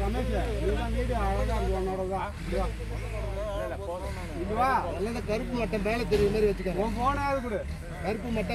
ரமேஷ் இதுதான் வீடு அழகா இருக்கு உன்னோட தான் இதுவா கருப்பு மட்டம் மேல தெரியுற மாதிரி வச்சுக்கோங்க உன் போனாவது கருப்பு மட்டம்